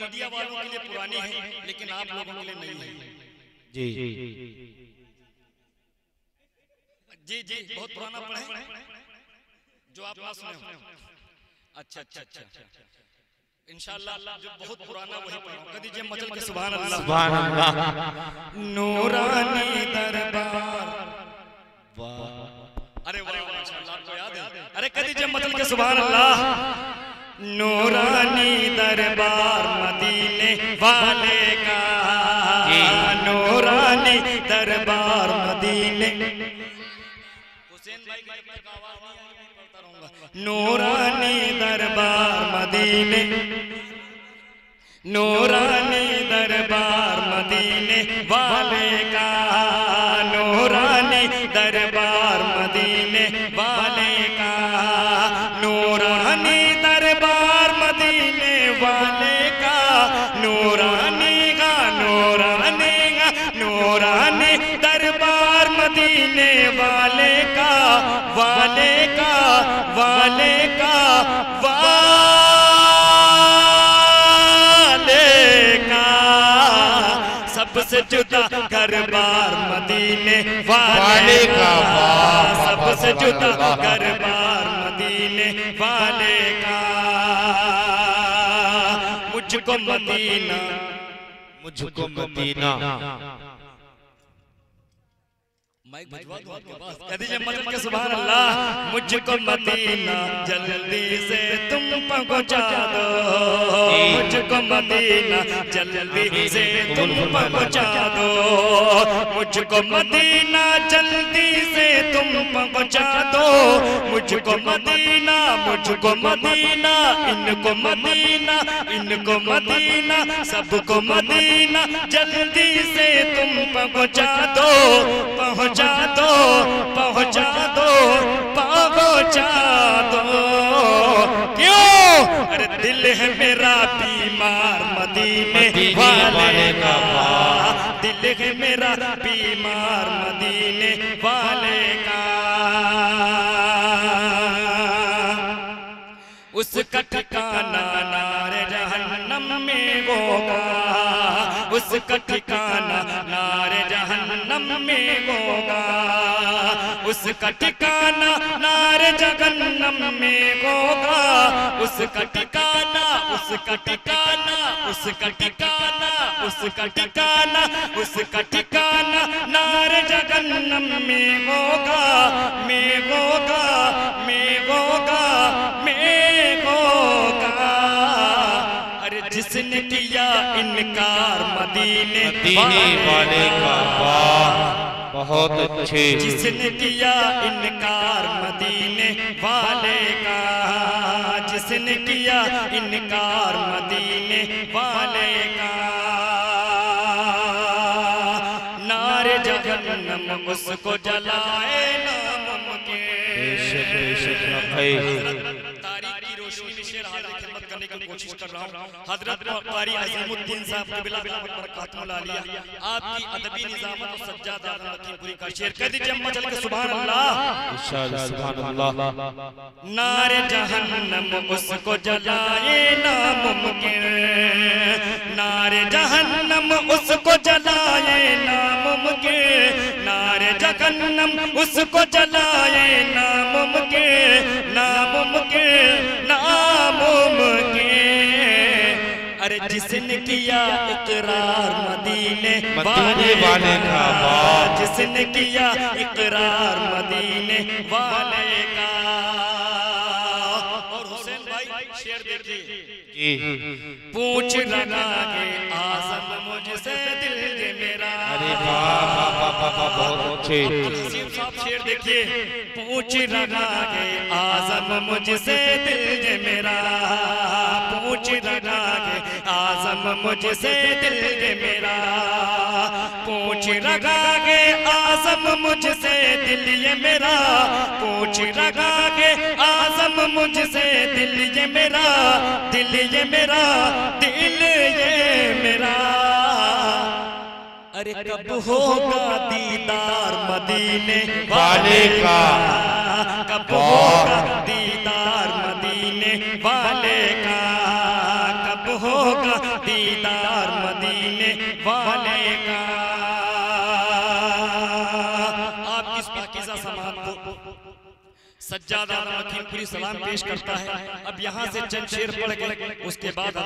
Media वालों के लिए पुरानी है लेकिन आप लोगों के लिए नहीं है। जी। जी। जी जी बहुत पुराना पढ़े जो आप ना सुने हो। अच्छा अच्छा अच्छा इंशाल्लाह जो बहुत पुराना वही पढ़ो मचल के सुभान अल्लाह सुभान अल्लाह नूरानी दरबार। अरे वाह माशाअल्लाह आपको याद है? अरे मचल के सुभान अल्लाह नूरानी दरबार वाले का नूरानी दरबार मदीने। नूरानी दरबार मदीने। नूरानी दरबार मदीने। वाले का मदीने वाले का वाले का वाले का वाले का। सबसे जुदा घर बार मदीने वाले का सबसे जुदा। घर बार मदीने वाले का। मुझको मदीना। मुझको मदीना। माइक भिजवा दो आपके पास कदी जब के सुभान अल्लाह मुझको मदीना जल्दी से तुम पहुँचा दो। मुझको मदीना जल्दी से तुम पहुँचा दो। मुझको मदीना जल्दी से तुम पहुँचा दो। मुझको मदीना मुझको मदीना, इनको मदीना इनको मदीना, सबको मदीना जल्दी से तुम पहुँचा दो। पहुँचा दो पहुँचा दो पहुँचा दो क्यों? अरे दिल है मेरा बीमार। है मेरा बीमार मदीने वाले का। उस उसका ठिकाना नारे जहन्नम में होगा। उसका ठिकाना नारे जहन्नम में होगा। उसका ठिकाना नारे जहन्नम में होगा। उसका ठिकाना उसका ठिकाना उसका ठिकाना उसका ठिकाना उसका ठिकाना नारे जहन्नम में होगा। में होगा में होगा में होगा। जिसने किया इनकार मदीने वाले का बहुत अच्छे। जिसने किया इनकार मदीने वाले का जिसने किया इनकार मदीने वाले का नारे जहन्नम उसको जलाए तारीख की। रोशनी में शेर हाजिर खिदमत करने की कोशिश कर रहा हूँ। हज़रत कारी अजीमुद्दीन साहब के बिला बिला आपकी अदबी निजामत और सज्जाद लखीमपुरी का शेर कह दीजिए मचल के सुभान अल्लाह इंशाअल्लाह सुभान अल्लाह नारे जहन्नम उसको जलाए नामुमकिन नारे जहन्नम उसको जलाए नामुमकिन नारे जहन्नम उसको जलाए नामुमकिन नामुमकिन नामुमकिन जिसने किया इकरार मदीने मदीने वाले का। जिसने किया इकरार मदीने वाले का। और हुसैन भाई शेर देखिए। जी। पूछ लगा के आसम मुझसे दिल ये मेरा। अरे वाह वाह वाह वाह वाह, बहुत अच्छे। साहब शेर देखिए। पूछ लगा के आज़म मुझसे दिल ये मेरा। पूछ लगा के आज़म मुझसे दिल ये मेरा। पूछ लगा के आज़म मुझसे दिल ये मेरा। पूछ लगा के आज़म मुझसे दिल ये मेरा। दिल ये मेरा दिल ये मेरा। अरे कब होगा दीदार मदीने वाले का? कब होगा सज्जादा सलाम पेश करता है। अब यहाँ से चंद शेर पढ़ गए उसके बाद